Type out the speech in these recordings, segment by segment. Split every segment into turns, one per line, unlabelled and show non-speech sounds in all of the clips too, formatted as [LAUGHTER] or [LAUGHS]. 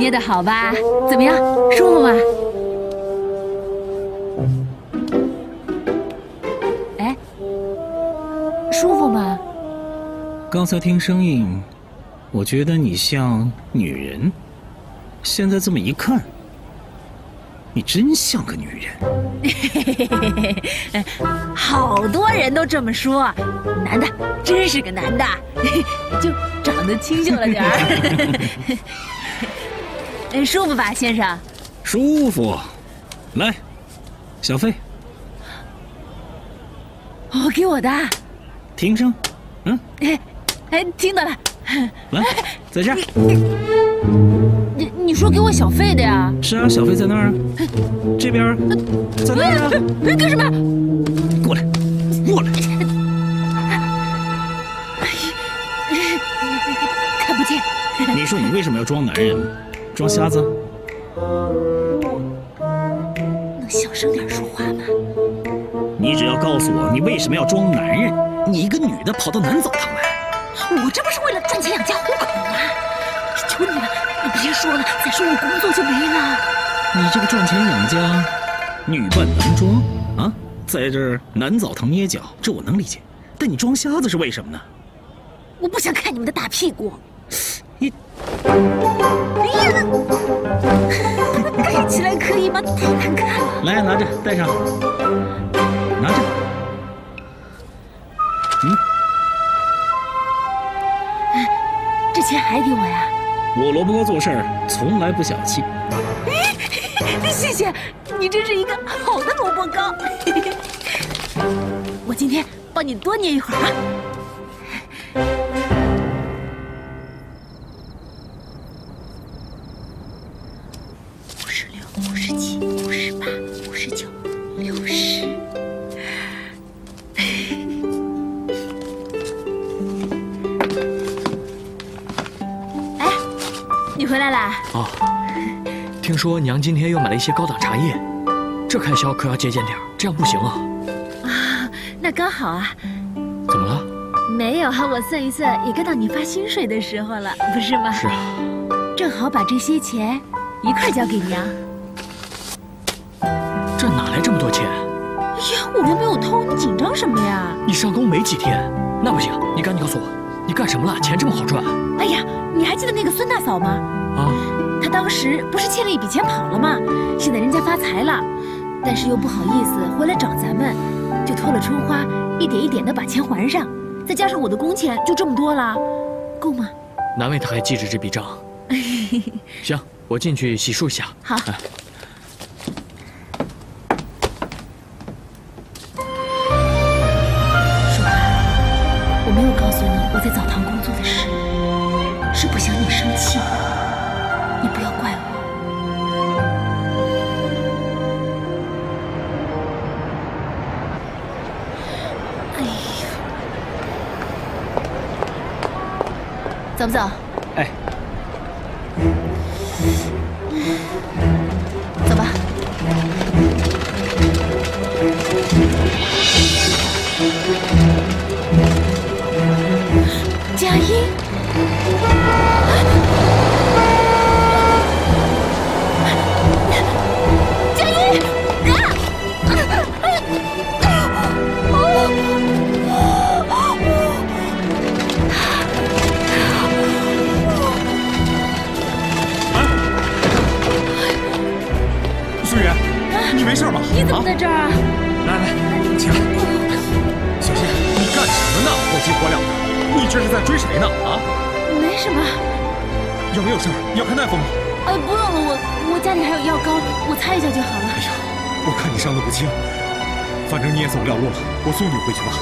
捏的好吧？怎么样，舒服吗？哎，舒服吗？
刚才听声音，我觉得你像女人。现在这么一看，你真像个女
人。[LAUGHS] 好多人都这么说，男的真是个男的，[LAUGHS] 就长得清秀了点儿。舒服吧，先生？
舒服。来，小费。
哦，给我的。
听声。
嗯。哎，哎，听到了。
来，在这儿。
你你说给我小费的呀？
是啊，小费在那儿。这边，在那儿啊。
干什么？
过来，过来。
看不见。
你说你为什么要装男人？装瞎子？
能小声点说话吗？
你只要告诉我你为什么要装男人。你一个女的跑到男澡堂来。
我这不是为了赚钱养家糊口吗？求你了，你别说了，再说我工作就没了。
你这个赚钱养家，女扮男装啊，在这儿男澡堂捏脚，这我能理解。但你装瞎子是为什么呢？
我不想看你们的大屁股。你，哎呀，看起来可以吗？太难看了。
来，拿着，戴上。拿着。嗯。
这钱还给我呀？
我萝卜糕做事儿从来不小气。
谢谢，你真是一个好的萝卜糕。[LAUGHS] 我今天帮你多捏一会儿啊。
说娘今天又买了一些高档茶叶，这开销可要节俭点这样不行啊！
啊，那刚好啊。
怎么了？
没有啊，我算一算，也该到你发薪水的时候了，不是吗？
是啊。
正好把这些钱一块交给娘。
这哪来这么多钱？
哎呀，我又没有偷，你紧张什么呀？
你上工没几天，那不行，你赶紧告诉我，你干什么了？钱这么好赚？
哎呀，你还记得那个孙大嫂吗？啊。他当时不是欠了一笔钱跑了吗？现在人家发财了，但是又不好意思回来找咱们，就托了春花，一点一点的把钱还上，再加上我的工钱，就这么多了，够吗？
难为他还记着这笔账。[LAUGHS] 行，我进去洗漱一下。
好。说
大夫吗？
呃，不用了，我我家里还有药膏，我擦一下就好了。哎呀，
我看你伤得不轻，反正你也走不了路了，我送你回去吧。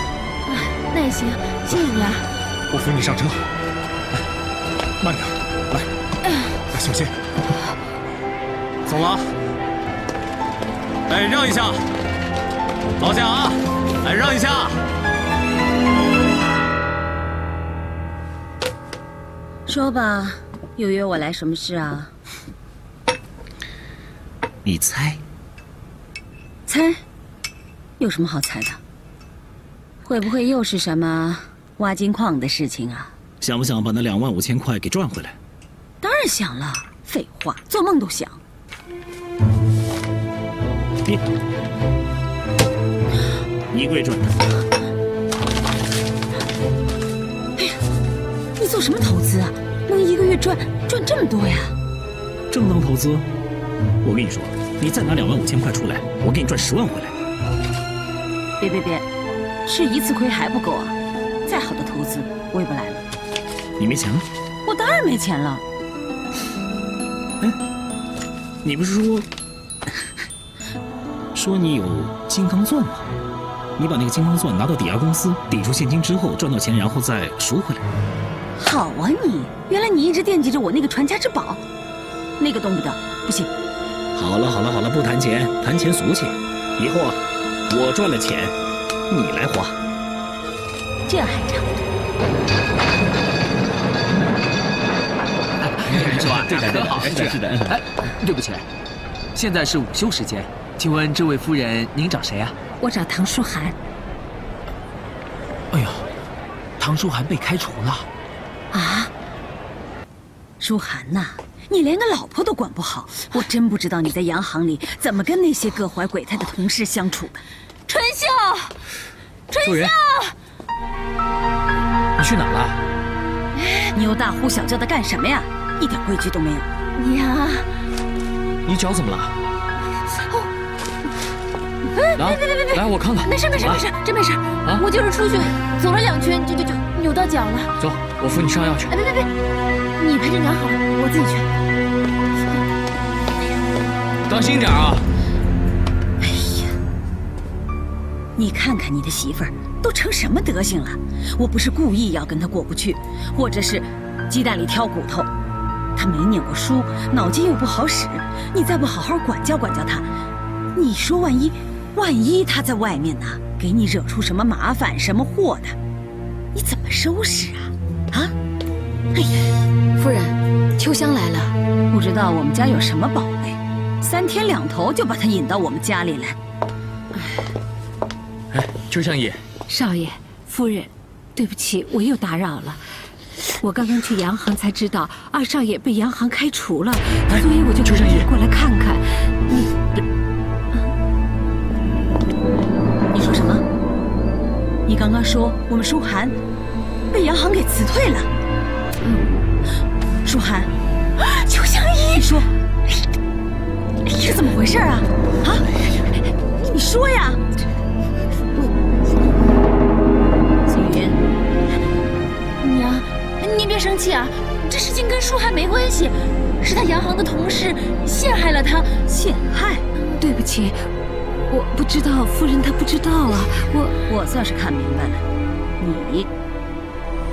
啊，那也行，谢谢你啊。
我扶你上车。来，慢点，来，来，小心。走了啊。哎，让一下，老贾啊！哎，让一下。
说吧，又约我来什么事啊？
你猜？
猜？有什么好猜的？会不会又是什么挖金矿的事情啊？
想不想把那两万五千块给赚回来？
当然想了。废话，做梦都想。
你，你跪着。
哎呀，你做什么投资啊？赚赚这么多呀？
正当投资。我跟你说，你再拿两万五千块出来，我给你赚十万回来。
别别别，吃一次亏还不够啊！再好的投资我也不来了。
你没钱了？
我当然没钱了。
哎，你不是说 [LAUGHS] 说你有金刚钻吗？你把那个金刚钻拿到抵押公司抵出现金之后，赚到钱然后再赎回来。
好啊你，原来你一直惦记着我那个传家之宝，那个动不得，不行。
好了好了好了，不谈钱，谈钱俗气。以后啊，我赚了钱，你来花。
这还差不
多。是吧？对的，好，是是的。哎，对不起，现在是午休时间，请问这位夫人您找谁啊？
我找唐书涵。
哎呦，唐书涵被开除了。
啊？书涵呐。你连个老婆都管不好，我真不知道你在洋行里怎么跟那些各怀鬼胎的同事相处的。
春秀，春秀，
你去哪了？
你又大呼小叫的干什么呀？一点规矩都没有。
娘，
你脚怎么了？
来，别别别别，
来我看看。
没事没事没事，真没事。啊，我就是出去走了两圈，就就就扭到脚了。
走，我扶你上药去。
哎，别别别，你陪着娘好了，我自己去。
当心点啊！
哎呀，你看看你的媳妇儿都成什么德行了！我不是故意要跟她过不去，或者是鸡蛋里挑骨头。她没念过书，脑筋又不好使，你再不好好管教管教她，你说万一，万一她在外面呢，给你惹出什么麻烦、什么祸的，你怎么收拾啊？啊？
哎呀，夫人，秋香来了，
不知道我们家有什么宝贝。三天两头就把她引到我们家里来。
哎，秋香姨，
少爷，夫人，对不起，我又打扰了。我刚刚去洋行才知道二少爷被洋行开除了，所以我就赶紧过来看看。你，
你说什么？你刚刚说我们舒涵被洋行给辞退了？嗯，舒涵，秋香姨，你说。这怎么回事啊？啊！你说呀！
景云，娘，您别生气啊，这事情跟舒涵没关系，是他洋行的同事陷害了他。
陷害？
对不起，我不知道，夫人她不知道啊。我
我算是看明白了，你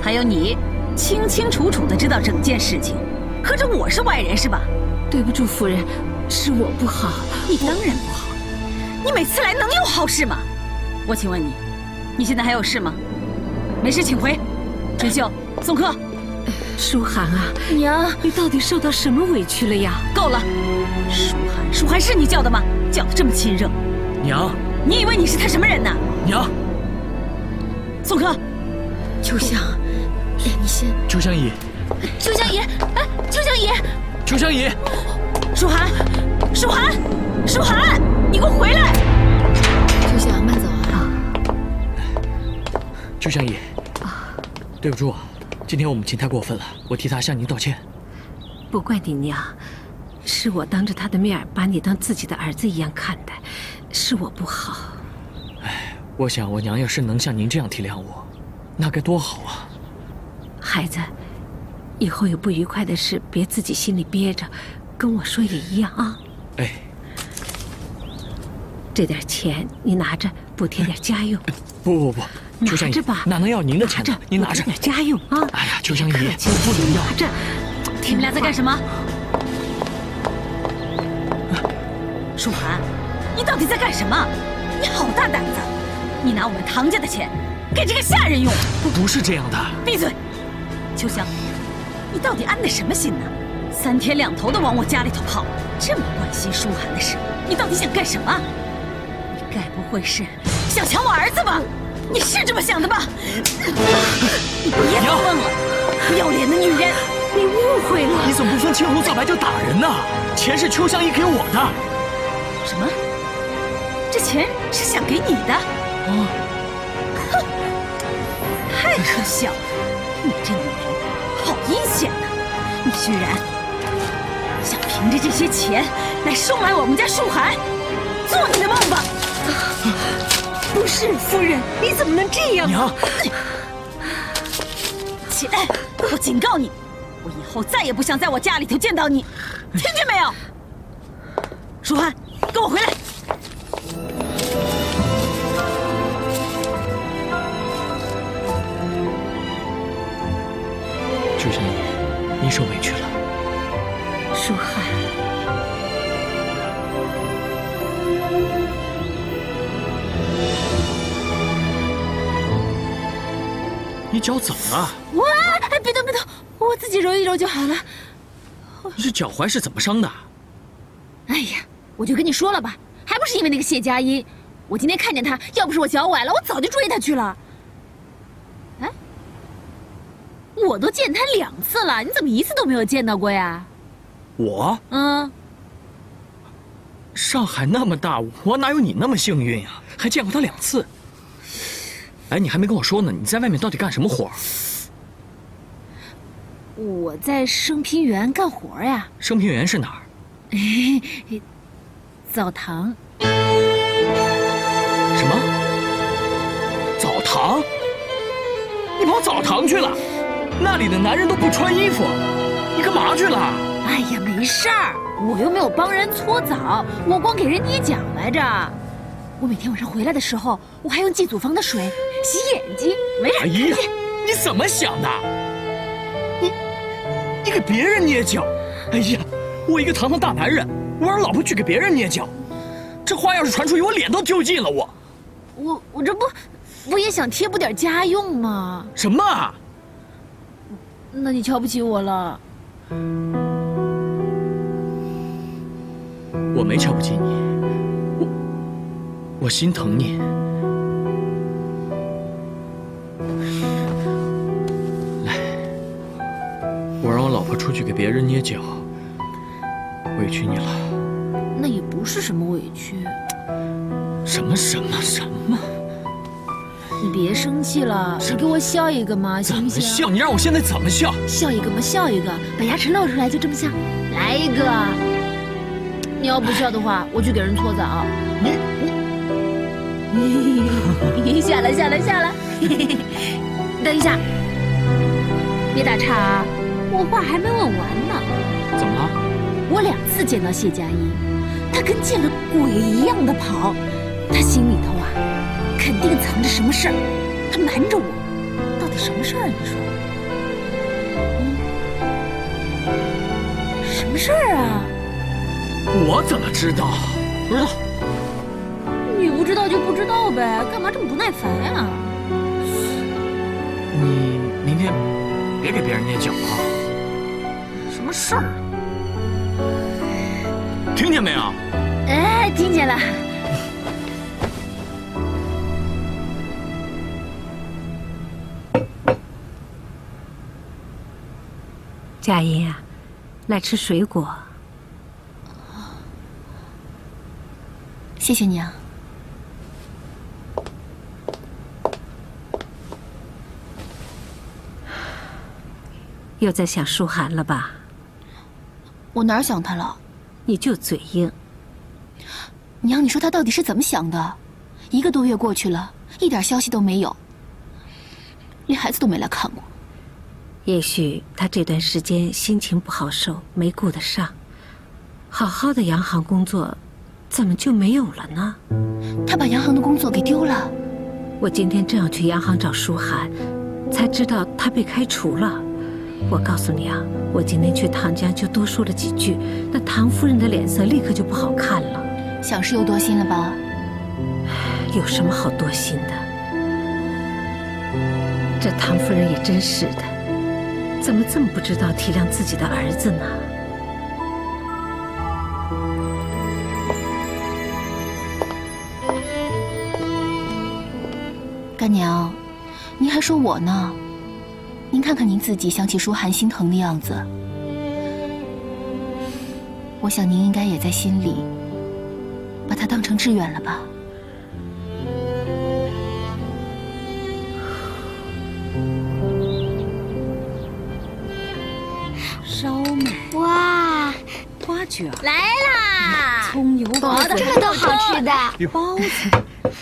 还有你，清清楚楚的知道整件事情，合着我是外人是吧？
对不住，夫人。是我不好，
你当然不好。你每次来能有好事吗？我请问你，你现在还有事吗？没事请回。春秀，送客。
舒涵啊，
娘，
你到底受到什么委屈了呀？
够了，舒涵，舒涵是你叫的吗？叫的这么亲热。
娘，
你以为你是他什么人呢？
娘，
送客。
秋香，哎，你先。
秋香姨，
秋香姨，哎，秋香姨，
秋香姨。
舒涵，舒涵，舒涵，你给我回来！
秋香，慢走啊！
秋香姨，啊对不住，今天我母亲太过分了，我替她向您道歉。
不怪你娘，是我当着她的面把你当自己的儿子一样看待，是我不好。
哎，我想我娘要是能像您这样体谅我，那该多好啊！
孩子，以后有不愉快的事，别自己心里憋着。跟我说也一样啊！
哎，
这点钱你拿着补贴点家用。
不不不，
拿着吧，
哪能要您的钱？
呢？
您拿着
点家用啊！
哎呀，秋香姨，不
能要。拿着，
你们俩在干什么？舒涵，你到底在干什么？你好大胆子！你拿我们唐家的钱给这个下人用？
不，不是这样的。
闭嘴！秋香，你到底安的什么心呢？三天两头的往我家里头跑，这么关心舒涵的事，你到底想干什么？你该不会是想抢我儿子吧？你是这么想的吧？你别做梦了，不要脸的女人！
你误误会了。
你怎么不分青红皂白就打人呢？钱是秋香姨给我的。
什么？这钱是想给你的？
啊！
哼，太可笑了！你这阴险呐！你居然想凭着这些钱来收买我们家树涵？做你的梦吧！
不是，夫人，你怎么能这样？
娘，
起来！我警告你，我以后再也不想在我家里头见到你，听见没有？舒涵，跟我回来！
你受委屈了。
舒翰，
你脚怎么了？
我！哎，别动别动，我自己揉一揉就好了。
你这脚踝是怎么伤的？
哎呀，我就跟你说了吧，还不是因为那个谢佳音。我今天看见他，要不是我脚崴了，我早就追他去了。哎，我都见他两次了，你怎么一次都没有见到过呀？
我？
嗯，
上海那么大，我哪有你那么幸运呀？还见过他两次。哎，你还没跟我说呢，你在外面到底干什么活？
我在升平园干活呀。
升平园是哪儿？[LAUGHS]
澡堂。
什么？澡堂？你跑澡堂去了？那里的男人都不穿衣服，你干嘛去了？
哎呀，没事儿，我又没有帮人搓澡，我光给人捏脚来着。我每天晚上回来的时候，我还用祭祖房的水洗眼睛，没人看见。
哎呀，你怎么想的？你，你给别人捏脚？哎呀，我一个堂堂大男人，我让老婆去给别人捏脚，这话要是传出去，我脸都丢尽了。我，
我我这不，不也想贴补点家用吗？
什么？
那你瞧不起我了？
我没瞧不起你，我我心疼你。来，我让我老婆出去给别人捏脚，委屈你了。
那也不是什么委屈。
什么什么什么？
你别生气了，只给我笑一个嘛，行不行？
笑？你让我现在怎么笑？
笑一个嘛，笑一个，把牙齿露出来，就这么笑。来一个。你要不笑的话，我去给人搓澡。
你
你，笑了笑了笑了。等一下，别打岔啊，我话还没问完呢。
怎么了？
我两次见到谢佳音，她跟见了鬼一样的跑，她心里头啊，肯定藏着什么事儿，他瞒着我。到底什么事儿啊？你说？嗯，什么事儿啊？
我怎么知道？不知道。
你不知道就不知道呗，干嘛这么不耐烦呀？
你明天别给别人捏脚啊！什么事儿？听见没有？
哎，听见了。
佳音啊，来吃水果。
谢谢你啊。
又在想舒涵了吧？
我哪儿想他了？
你就嘴硬。
娘，你说他到底是怎么想的？一个多月过去了，一点消息都没有，连孩子都没来看过。
也许他这段时间心情不好受，没顾得上。好好的洋行工作，怎么就没有了呢？
他把洋行的工作给丢了。
我今天正要去洋行找舒涵，才知道他被开除了。我告诉你啊，我今天去唐家就多说了几句，那唐夫人的脸色立刻就不好看了。
想是又多心了吧？
有什么好多心的？这唐夫人也真是的，怎么这么不知道体谅自己的儿子呢？
干娘您还说我呢？您看看您自己想起舒涵心疼的样子。我想您应该也在心里把他当成志远了吧。来啦！
葱油包子，
这么多好吃的，
包子，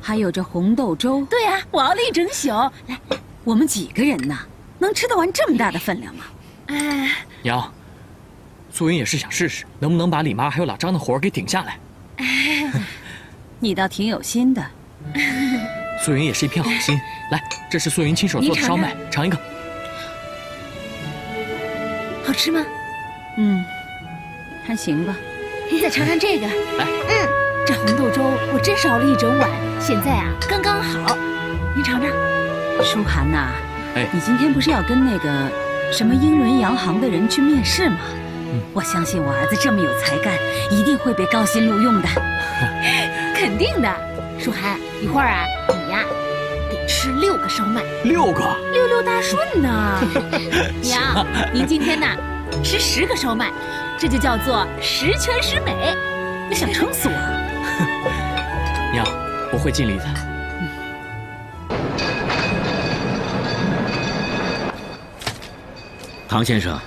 还有这红豆粥。
对呀，我熬了一整宿。来，
我们几个人呢？能吃得完这么大的分量吗？
哎，
娘，素云也是想试试，能不能把李妈还有老张的活儿给顶下来。
你倒挺有心的。
素云也是一片好心。来，这是素云亲手做的烧麦，尝一个。
好吃吗？
嗯，还行吧。
您再尝尝这个。
来，
嗯，这红豆粥我真是熬了一整晚，现在啊刚刚好。您尝尝。
舒涵呐，
哎，
你今天不是要跟那个什么英伦洋行的人去面试吗？
嗯，
我相信我儿子这么有才干，一定会被高薪录用的。[LAUGHS]
肯定的。舒涵，一会儿啊，你呀得吃六个烧麦。
六个？
六六大顺呢。[LAUGHS] 娘，您今天呢吃十个烧麦，这就叫做十全十美。
你想撑死我？[LAUGHS]
娘，我会尽力的。
唐先生，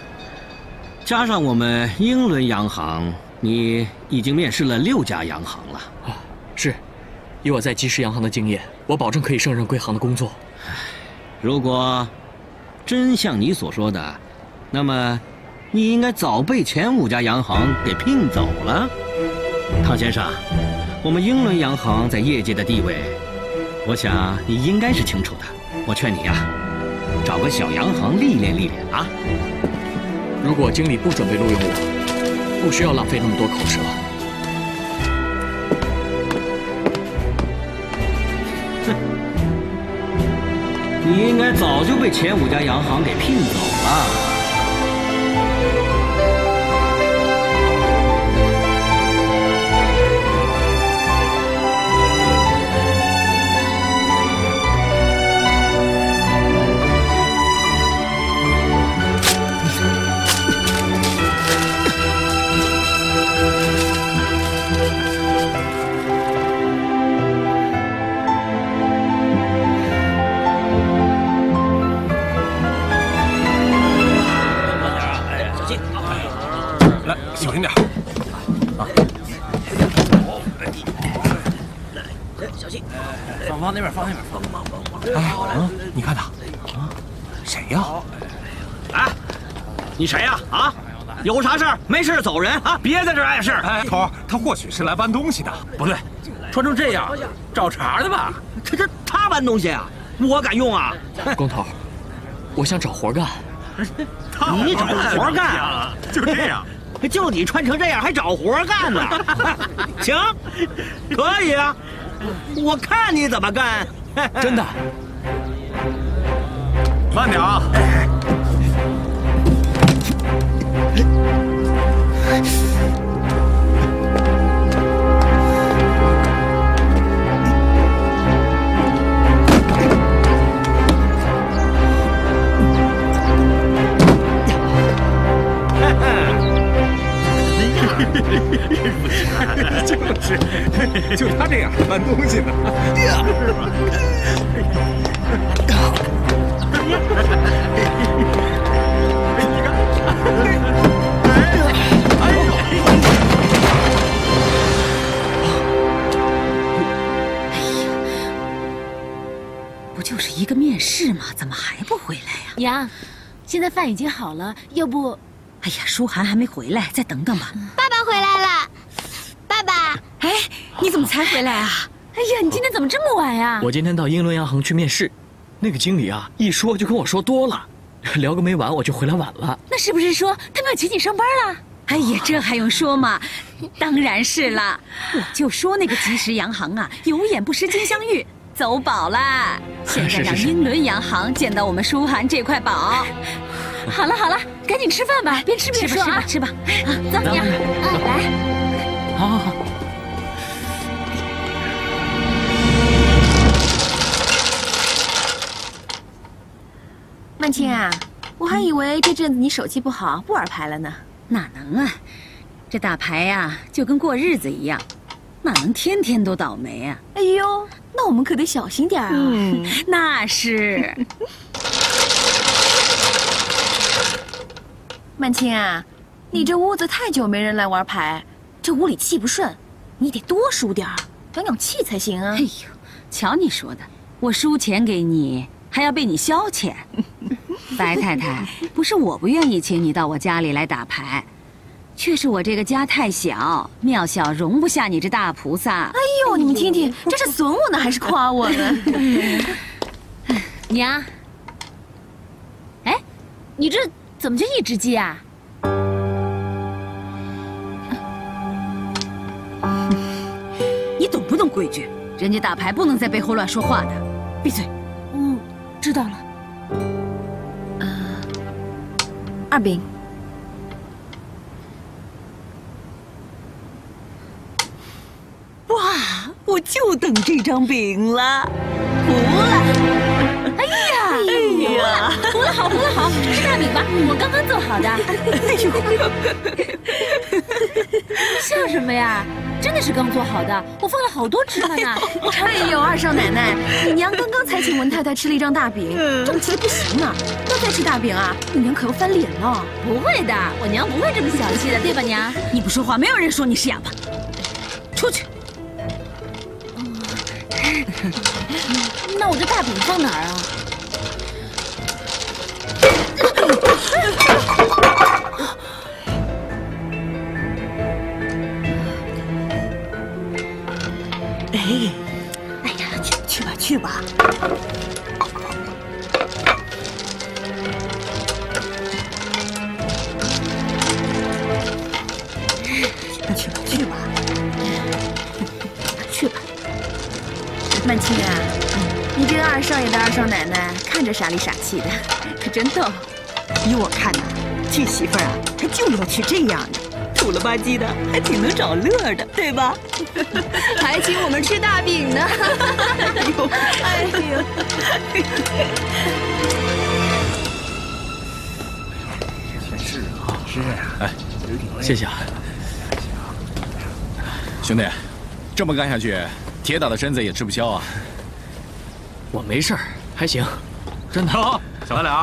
加上我们英伦洋行，你已经面试了六家洋行了。啊，
是。以我在吉时洋行的经验，我保证可以胜任贵行的工作。
如果真像你所说的，那么你应该早被前五家洋行给聘走了。唐先生，我们英伦洋行在业界的地位，我想你应该是清楚的。我劝你呀，找个小洋行历练历练啊。
如果经理不准备录用我，不需要浪费那么多口舌。
你应该早就被前五家洋行给聘走了。
小心点啊！
来，小心，
放放那边，放那边，放放
放。啊，你看他，啊，谁呀？
哎，你谁呀？啊，有啥事儿？没事走人啊！别在这碍事。
哎，头，他或许是来搬东西的。
不对，穿成这样，找茬的吧？
他这他搬东西啊？我敢用啊？
工头，我想找活干。
你找活干？
就这样。
就你穿成这样还找活干呢？[LAUGHS] 行，可以啊，我看你怎么干。[LAUGHS]
真的。
慢点啊！[LAUGHS] [LAUGHS] 就是，就他这样搬东西呢，是吧？你看，哎呦，哎呦！
哎呀，不就是一个面试吗？怎么还不回来呀？
娘，现在饭已经好了，要不……
哎呀，舒涵还没回来，再等等吧。
回来了，爸爸。
哎，你怎么才回来啊？
哎呀，你今天怎么这么晚呀？
我今天到英伦洋行去面试，那个经理啊，一说就跟我说多了，聊个没完，我就回来晚了。
那是不是说他们要请你上班了？
哎呀，这还用说吗？当然是了。我就说那个吉时洋行啊，有眼不识金镶玉，走宝了。[LAUGHS] 现在让英伦洋行见到我们舒涵这块宝。
好 [LAUGHS] 了好了，赶紧吃饭吧，边吃边说
啊！吃吧，
吃吧，啊，走，娘，啊，来，
好好好。
曼青啊，我还以为这阵子你手气不好，不玩牌了呢。
哪能啊？这打牌呀，就跟过日子一样，哪能天天都倒霉啊？
哎呦，那我们可得小心点啊！
嗯，那是。[LAUGHS]
曼青啊，你这屋子太久没人来玩牌，这屋里气不顺，你得多输点儿，养养气才行啊！
哎呦，瞧你说的，我输钱给你，还要被你消遣。[LAUGHS] 白太太，不是我不愿意请你到我家里来打牌，却是我这个家太小，庙小容不下你这大菩萨。
哎呦，你们听听，这是损我呢，还是夸我呢？[LAUGHS]
娘，哎，你这怎么就一只鸡啊？[LAUGHS]
你懂不懂规矩？人家打牌不能在背后乱说话的，闭嘴。
嗯，知道了。二饼，
哇，我就等这张饼了，服了！
哎呀，哎呀，服了好，好，吃大饼吧，我刚刚做好的。哎呦，[LAUGHS] 笑什么呀？真的是刚做好的，我放了好多芝麻呢。哎呦，二少奶奶，你娘刚刚才请文太太吃了一张大饼，中气的不行啊。要再吃大饼啊，你娘可要翻脸了。
不会的，我娘不会这么小气的，对吧，娘？
你不说话，没有人说你是哑巴。出去。[LAUGHS]
那我这大饼放哪儿啊？
哎哎呀去吧去吧。去吧去吧。
去吧。曼青啊你这个二少爷的二少奶奶看着傻里傻气的可真逗。
依我看呐，这媳妇儿啊，她就要娶这样的，土了吧唧的，还挺能找乐的，对吧？[LAUGHS]
还请我们吃大饼呢。[LAUGHS]
哎呦，[LAUGHS]
是啊，是啊，哎，谢谢啊，
兄弟，这么干下去，铁打的身子也吃不消啊。
我没事儿，还行，真的。
小白脸，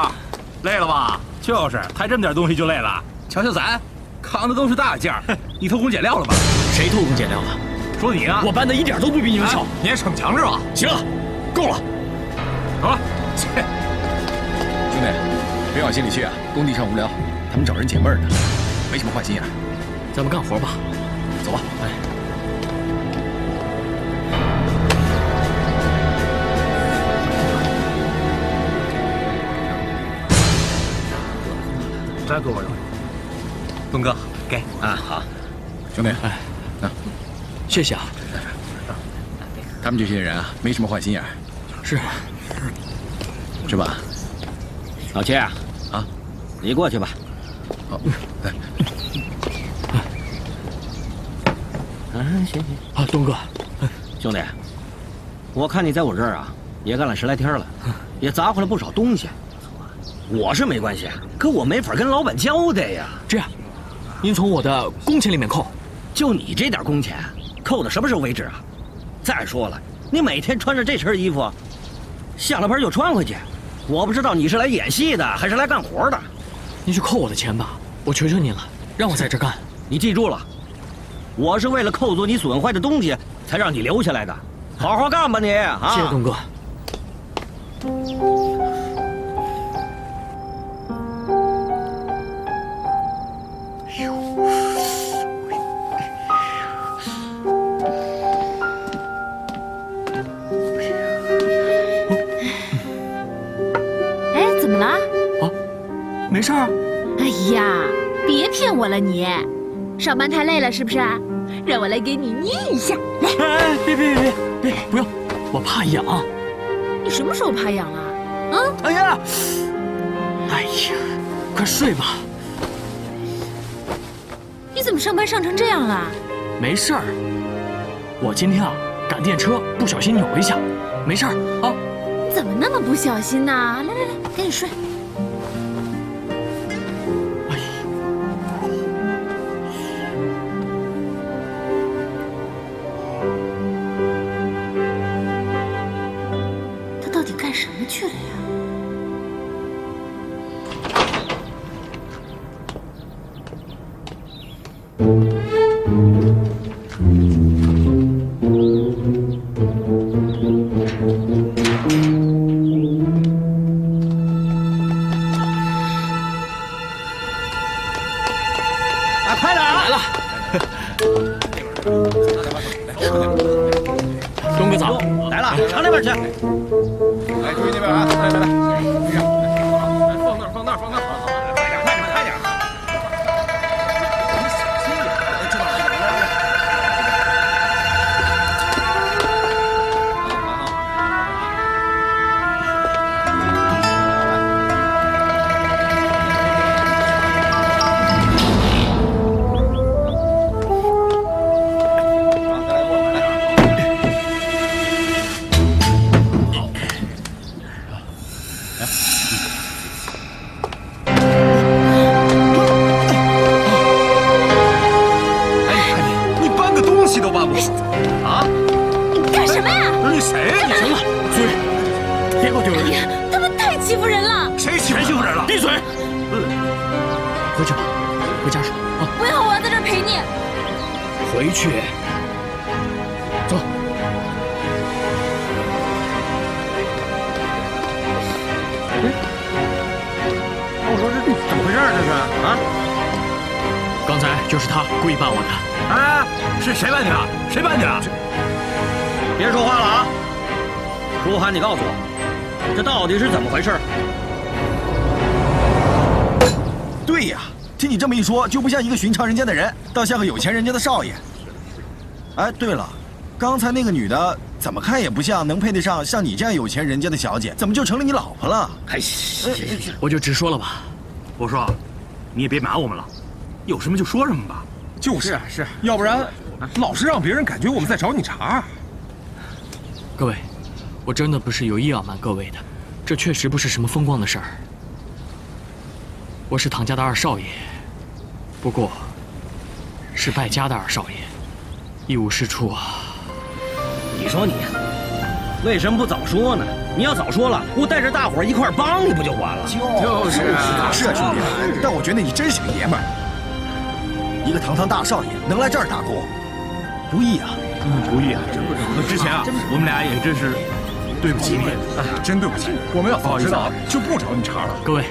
累了吧？就是，抬这么点东西就累了。瞧瞧咱，扛的都是大件儿，[LAUGHS] 你偷工减料了吧？
谁偷工减料了？
说你啊！
我搬的一点都不比你们少。
你还逞强是吧？
行了，够了，
走了。
兄弟，别往心里去啊！工地上无聊，他们找人解闷儿呢，没什么坏心眼。
咱们干活吧，
走吧。
哎。
再给我一个，
东哥，给
啊，好，
兄弟，
哎，
那
谢谢啊。
他们这些人啊，没什么坏心眼儿。
是，
是吧？
老七啊，
啊，
你过去吧。
好，来。
啊，行行。
啊，东哥，
兄弟，我看你在我这儿啊，也干了十来天了，也砸回来不少东西。我是没关系，可我没法跟老板交代呀。
这样，您从我的工钱里面扣。
就你这点工钱，扣到什么时候为止啊？再说了，你每天穿着这身衣服，下了班就穿回去，我不知道你是来演戏的还是来干活的。
你去扣我的钱吧，我求求你了，让我在这干。
你记住了，我是为了扣足你损坏的东西才让你留下来的，好好干吧你啊！
谢谢东哥。
呀，别骗我了你，上班太累了是不是？让我来给你捏一下，来。
哎，别别别别别，不用，我怕痒。
你什么时候怕痒了？
嗯？哎呀，哎呀，快睡吧。
你怎么上班上成这样了？
没事儿，我今天啊赶电车不小心扭了一下，没事儿啊。
你怎么那么不小心呢？来来来，赶紧睡。
就
不像一个寻常人家的人，倒像个有钱人家的少爷。哎，对了，刚才那个女的怎么看也不像能配得上像你这样有钱人家的小姐，怎么就成了你老婆了？
哎，
我就直说了吧。
我说，你也别瞒我们了，有什么就说什么吧。
就是啊，是，要不然老是让别人感觉我们在找你茬。
各位，我真的不是有意要瞒各位的，这确实不是什么风光的事儿。我是唐家的二少爷，不过是败家的二少爷，一无是处啊。
你说你为什么不早说呢？你要早说了，我带着大伙儿一块儿帮你不就完了？
就是啊，是啊，兄弟，但我觉得你真是个爷们儿。一个堂堂大少爷能来这儿打工，不易啊！
嗯，不易啊！之前啊，我们俩也真是对不起你，
真对不起。我们要早知道就不找你茬了。
各位，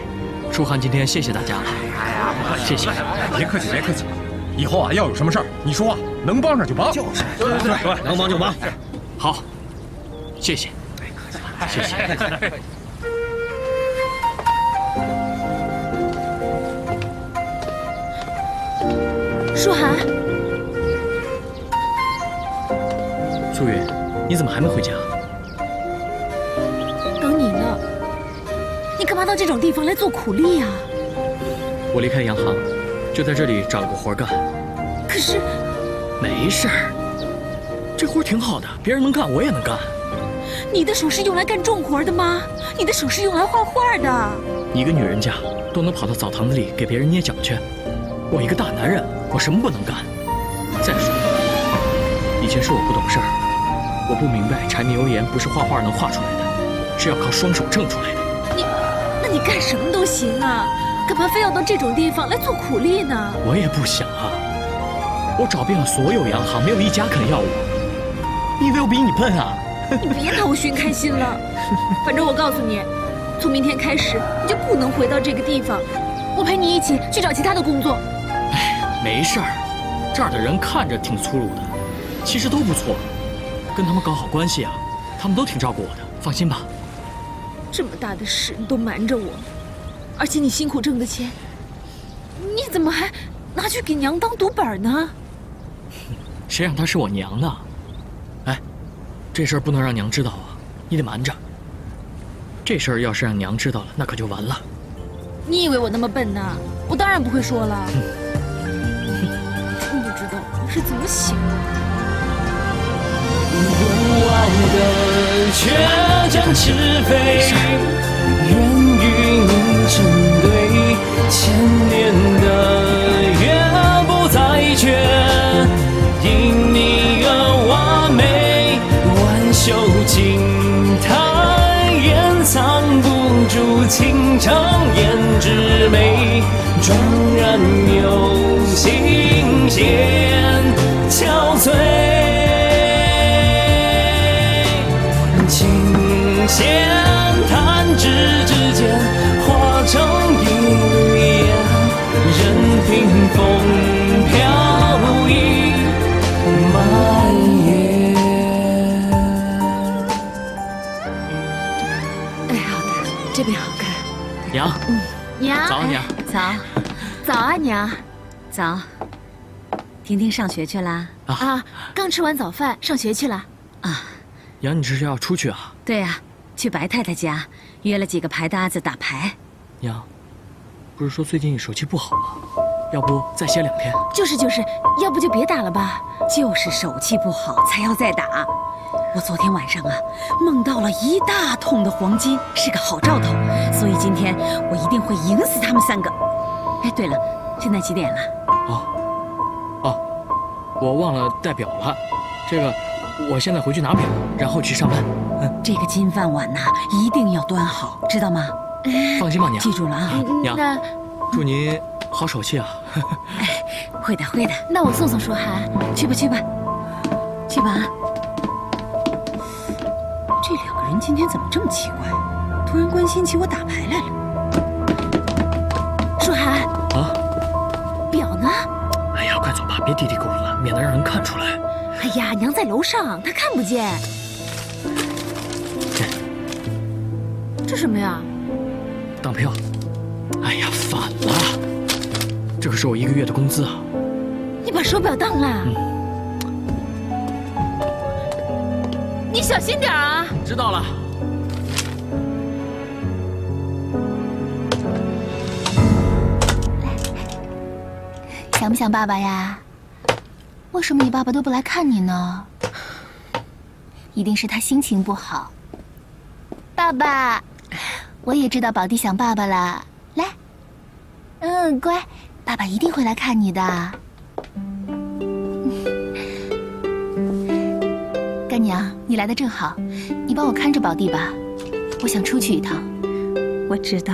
舒涵今天谢谢大家了。
哎呀，
谢谢，
别客气，别客气。以后啊，要有什么事儿，你说话能帮上就帮。
就是，
对对对，能帮就帮。
好，谢谢，谢谢。
舒涵，
苏云，你怎么还没回家？
你干嘛到这种地方来做苦力呀？
我离开洋行，就在这里找了个活干。
可是，
没事儿，这活挺好的，别人能干，我也能干。
你的手是用来干重活的吗？你的手是用来画画的。
一个女人家都能跑到澡堂子里给别人捏脚去，我一个大男人，我什么不能干？再说，以前是我不懂事儿，我不明白柴米油盐不是画画能画出来的，是要靠双手挣出来的。
你，那你干什么都行啊，干嘛非要到这种地方来做苦力呢？
我也不想啊，我找遍了所有洋行，没有一家肯要我。你以为我比你笨啊？[LAUGHS]
你别闹寻开心了，[LAUGHS] 反正我告诉你，从明天开始你就不能回到这个地方，我陪你一起去找其他的工作。
哎，没事儿，这儿的人看着挺粗鲁的，其实都不错，跟他们搞好关系啊，他们都挺照顾我的，放心吧。
这么大的事你都瞒着我，而且你辛苦挣的钱，你怎么还拿去给娘当赌本呢？[LAUGHS]
谁让她是我娘呢？哎，这事儿不能让娘知道啊，你得瞒着。这事儿要是让娘知道了，那可就完了。
你以为我那么笨呢？我当然不会说了。[LAUGHS] 真不知道我是怎么想的。[LAUGHS]
不忘的却将翅飞，愿与你成对，千年的缘不再缺，因你而完美，万袖惊叹，掩藏不住情长胭脂美，妆染有心。弦憔悴，
娘。早。
婷婷上学去了？
啊，刚吃完早饭，上学去了。
啊，
娘，你这是要出去啊？
对呀、去白太太家，约了几个牌搭子打牌。
娘，不是说最近你手气不好吗？要不再歇两天？
就是就是，要不就别打了吧。
就是手气不好才要再打。我昨天晚上啊，梦到了一大桶的黄金，是个好兆头，所以今天我一定会赢死他们三个。哎，对了，现在几点了？
哦，哦我忘了带表了，这个我现在回去拿表，然后去上班。嗯，
这个金饭碗呐、一定要端好，知道吗？[LAUGHS]
放心吧，娘。
记住了啊。
娘，
那
祝您好手气啊。[LAUGHS]
会的，会的。
那我送送舒涵，
去吧，去吧，去吧。这两个人今天怎么这么奇怪？突然关心起我打牌来了。
别嘀嘀咕咕了，免得让人看出来。
哎呀，娘在楼上，她看不见。这什么呀？
当票。哎呀，反了！这可是我一个月的工资啊！
你把手表当了？你小心点啊！
知道了。
想不想爸爸呀？为什么你爸爸都不来看你呢？一定是他心情不好。爸爸，我也知道宝弟想爸爸了。来，嗯，乖，爸爸一定会来看你的。[LAUGHS] 干娘，你来的正好，你帮我看着宝弟吧，我想出去一趟。
我知道。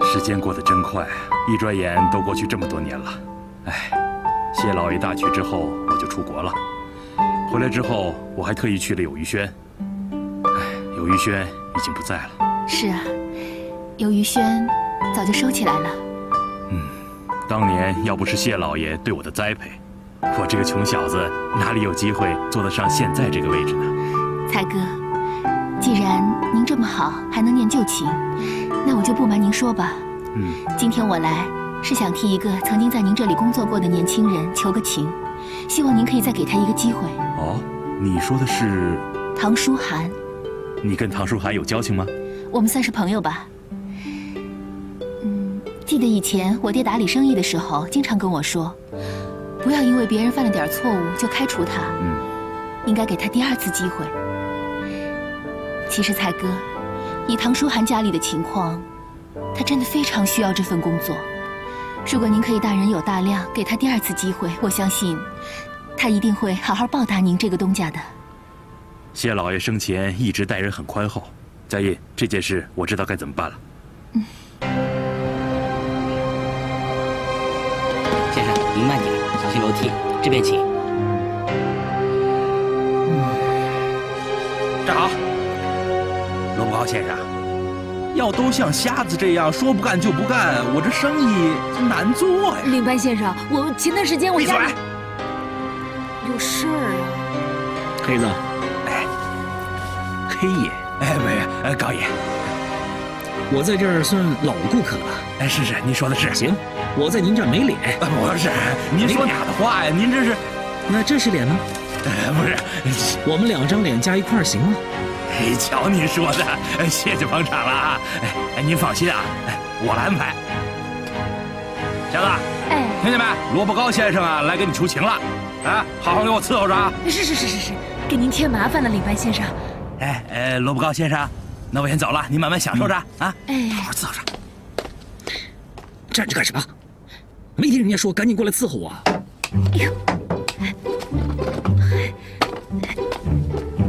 时间过得真快，一转眼都过去这么多年了。哎，谢老爷大娶之后，我就出国了。回来之后，我还特意去了有余轩。哎，有余轩已经不在了。
是啊，有余轩早就收起来了。
嗯当年要不是谢老爷对我的栽培，我这个穷小子哪里有机会坐得上现在这个位置呢？
才哥，既然您这么好，还能念旧情，那我就不瞒您说吧。
嗯，
今天我来是想替一个曾经在您这里工作过的年轻人求个情，希望您可以再给他一个机会。
哦，你说的是
唐书涵，
你跟唐书涵有交情吗？
我们算是朋友吧。嗯，记得以前我爹打理生意的时候，经常跟我说，不要因为别人犯了点错误就开除他，
嗯，
应该给他第二次机会。其实才哥，以唐书涵家里的情况，他真的非常需要这份工作。如果您可以大人有大量，给他第二次机会，我相信，他一定会好好报答您这个东家的。
谢老爷生前一直待人很宽厚。佳印，这件事我知道该怎么办了。
嗯先生，您慢点，小心楼梯，这边请。
站好，罗不高先生，要都像瞎子这样说不干就不干，我这生意难做呀。
领班先生，我前段时间我
闭嘴
家有事儿啊。
黑子，
哎，
黑爷，
哎，不是，呃，高爷，
我在这儿算老顾客了吧。
哎，是是，您说的是。
行，我在您这儿没脸。
呃不是，您说哪的话呀？您这是，
那这是脸吗？
呃，不是，
我们两张脸加一块儿行吗？
哎，瞧您说的，哎 [LAUGHS] 谢谢捧场了啊！哎哎，您放心啊，哎，我来安排。小子，
哎，
听见没？萝卜糕先生啊，来给你求情了，啊，好好给我伺候着啊。
是是是是是，给您添麻烦了，李白先生。
哎，呃，罗伯高先生，那我先走了，您慢慢享受着啊。
哎，
好好伺候着。
站着干什么？没听人家说赶紧过来伺候我。
哎呦，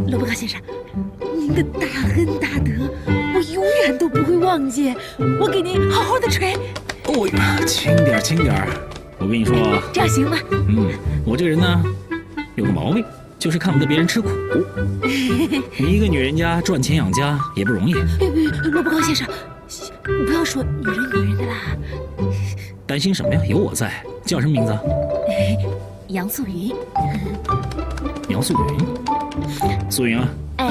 萝卜糕先生，您的大恩大德，我永远都不会忘记。我给您好好的捶。
哦呀，轻点儿轻点儿，我跟你说，
这样行吗？
嗯，我这个人呢，有个毛病，就是看不得别人吃苦。你一个女人家赚钱养家也不容易，
罗伯高先生，不要说女人女人的啦。
担心什么呀？有我在。叫什么名字？
杨素云。
杨素云，素云啊，
哎，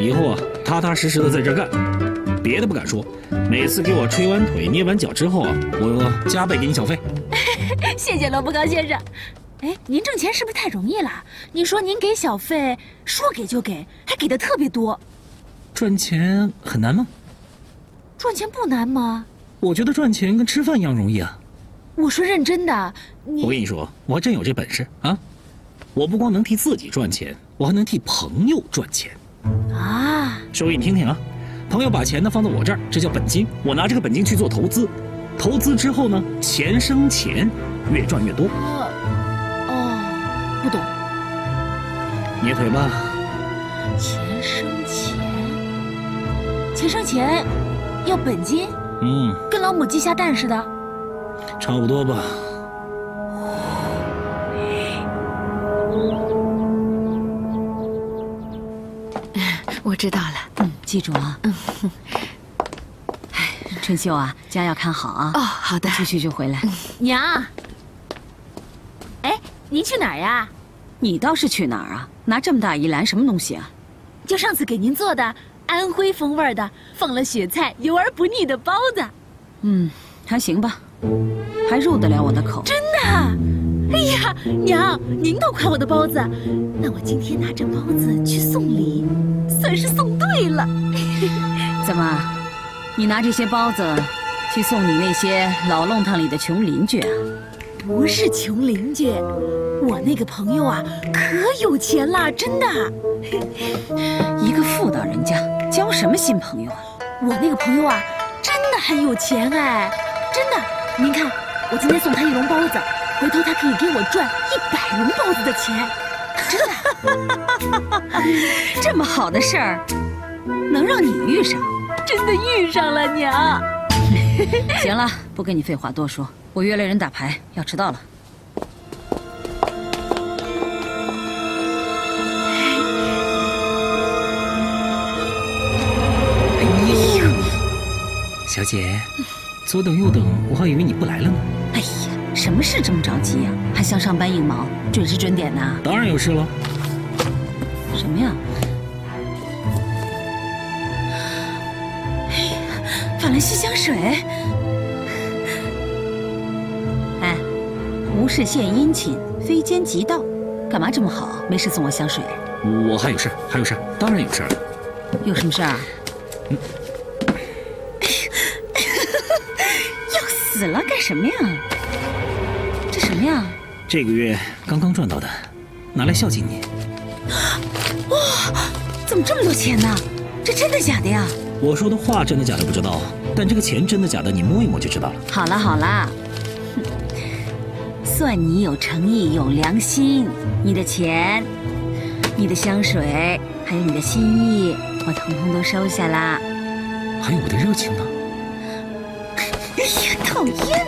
以后啊，踏踏实实的在这儿干，别的不敢说，每次给我捶完腿、捏完脚之后啊，我加倍给你小费。[LAUGHS]
谢谢罗布高先生。哎，您挣钱是不是太容易了？你说您给小费，说给就给，还给的特别多。
赚钱很难吗？
赚钱不难吗？
我觉得赚钱跟吃饭一样容易啊。
我说认真的，
你我跟你说，我还真有这本事啊！我不光能替自己赚钱，我还能替朋友赚钱。
啊！
说给你听听啊，朋友把钱呢放在我这儿，这叫本金。我拿这个本金去做投资，投资之后呢，钱生钱，越赚越多。
哦，不懂。
捏腿吧。
钱生钱，钱生钱，要本金。
嗯。
跟老母鸡下蛋似的。
差不多吧。
知道了，嗯，记住啊。嗯。哎，[LAUGHS] 春秀啊，家要看好啊。
哦，好的。
出去就回来。
娘。哎，您去哪儿呀？
你倒是去哪儿啊？拿这么大一篮什么东西啊？
就上次给您做的安徽风味的，放了雪菜，油而不腻的包子。
嗯，还行吧。还入得了我的口？
真的！哎呀，娘，您都夸我的包子，那我今天拿着包子去送礼，算是送对了。[LAUGHS]
怎么，你拿这些包子去送你那些老弄堂里的穷邻居啊？
不是穷邻居，我那个朋友啊，可有钱了，真的。[LAUGHS]
一个妇道人家，交什么新朋友啊？
我那个朋友啊，真的很有钱哎，真的。您看，我今天送他一笼包子，回头他可以给我赚一百笼包子的钱，真
的。这么好的事儿，能让你遇上？
真的遇上了，娘。
行了，不跟你废话多说，我约了人打牌，要迟到了。
哎呦，小姐。左等右等，我还以为你不来了呢。
什么事这么着急呀？还像上班一毛，准时准点呢？
当然有事了。
什么呀？哎呀，法兰西香水。哎，无事献殷勤，非奸即盗。干嘛这么好？没事送我香水？
我还有事，还有事，当然有事了。
有什么事儿？嗯。死了干什么呀？这
个月刚刚赚到的，拿来孝敬你。
哇，怎么这么多钱呢？这真的假的呀？
我说的话真的假的不知道，但这个钱真的假的，你摸一摸就知道了。
好了好了，算你有诚意有良心。你的钱、你的香水，还有你的心意，我统统都收下了。
还有我的热情呢。
哎 [LAUGHS] 呀讨
厌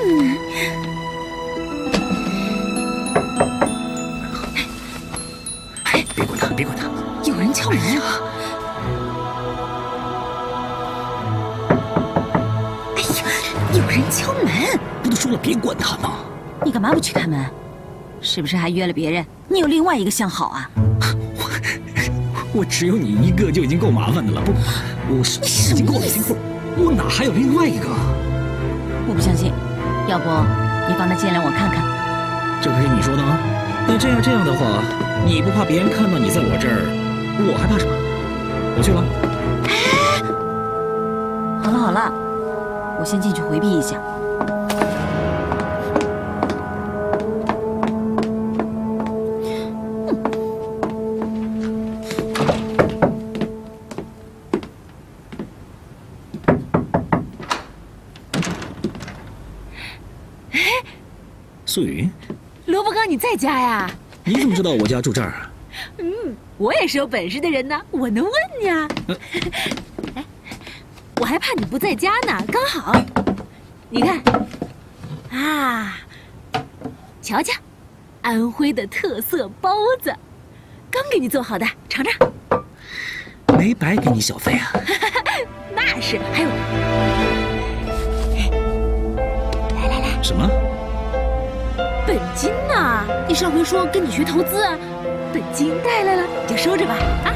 别管他，别管他！
有人敲门啊！哎呀，有人敲门！
不都说了别管他吗？
你干嘛不去开门？是不是还约了别人？你有另外一个相好啊？
我我只有你一个就已经够麻烦的了，不，我是已经够了，已经够了，我哪还有另外一个？
我不相信，要不你放他进来，我看看。
这可是你说的啊！那这样这样的话，你不怕别人看到你在我这儿，我还怕什么？我去了。
好了好了，我先进去回避一下。
素云，
罗伯刚，你在家呀？
你怎么知道我家住这儿啊？
嗯，我也是有本事的人呢，我能问呀。哎，我还怕你不在家呢，刚好。你看，啊，瞧瞧，安徽的特色包子，刚给你做好的，尝尝。
没白给你小费啊！[LAUGHS]
那是，还有，来来来，
什么？
本金呢？你上回说跟你学投资啊，本金带来了，你就收着吧，啊。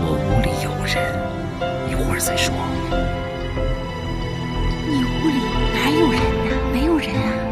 我屋里有人，一会儿再说。
你屋里哪有人呢？没有人啊。